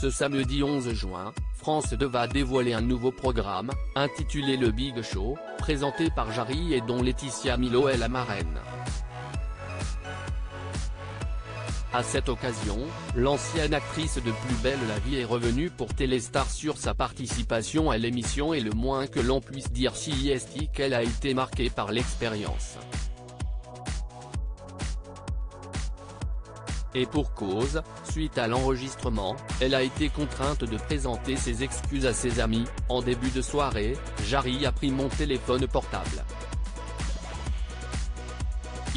Ce samedi 11 juin, France 2 va dévoiler un nouveau programme, intitulé Le Big Show, présenté par Jarry et dont Laetitia Milo est la marraine. À cette occasion, l'ancienne actrice de Plus belle la vie est revenue pour Téléstar sur sa participation à l'émission et le moins que l'on puisse dire si est qu'elle a été marquée par l'expérience. Et pour cause, suite à l'enregistrement, elle a été contrainte de présenter ses excuses à ses amis, en début de soirée, Jarry a pris mon téléphone portable.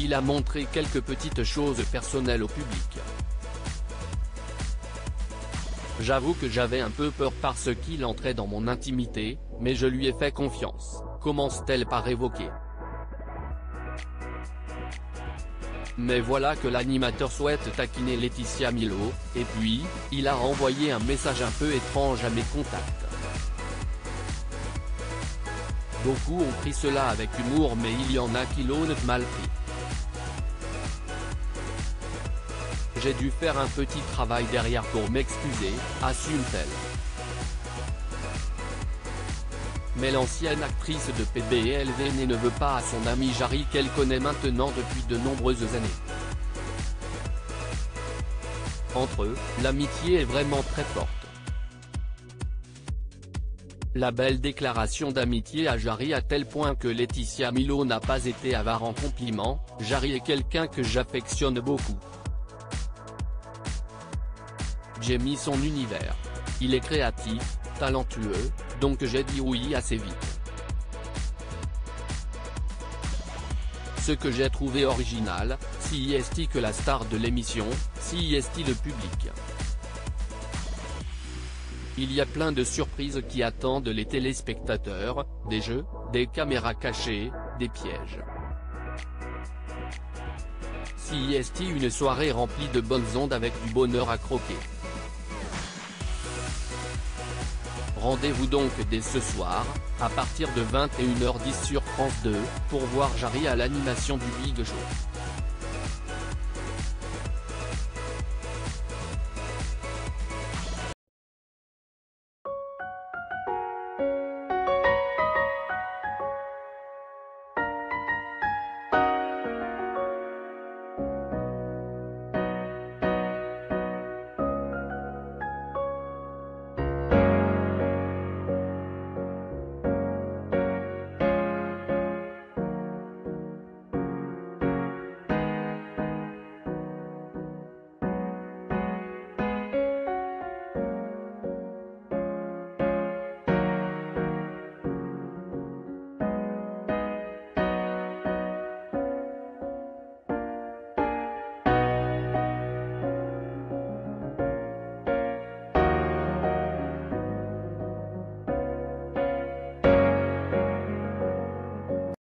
Il a montré quelques petites choses personnelles au public. J'avoue que j'avais un peu peur parce qu'il entrait dans mon intimité, mais je lui ai fait confiance, commence-t-elle par évoquer. Mais voilà que l'animateur souhaite taquiner Laetitia Milo, et puis, il a envoyé un message un peu étrange à mes contacts. Beaucoup ont pris cela avec humour mais il y en a qui l'ont mal pris. J'ai dû faire un petit travail derrière pour m'excuser, assume-t-elle. Mais l'ancienne actrice de PBLV ne veut pas à son amie Jarry qu'elle connaît maintenant depuis de nombreuses années. Entre eux, l'amitié est vraiment très forte. La belle déclaration d'amitié à Jarry à tel point que Laetitia Milo n'a pas été avare en compliments, Jarry est quelqu'un que j'affectionne beaucoup. J'ai mis son univers. Il est créatif, talentueux, donc j'ai dit oui assez vite. Ce que j'ai trouvé original, si est que la star de l'émission, si est le public. Il y a plein de surprises qui attendent les téléspectateurs, des jeux, des caméras cachées, des pièges. Si est une soirée remplie de bonnes ondes avec du bonheur à croquer. Rendez-vous donc dès ce soir, à partir de 21h10 sur France 2, pour voir Jarry à l'animation du Big Show.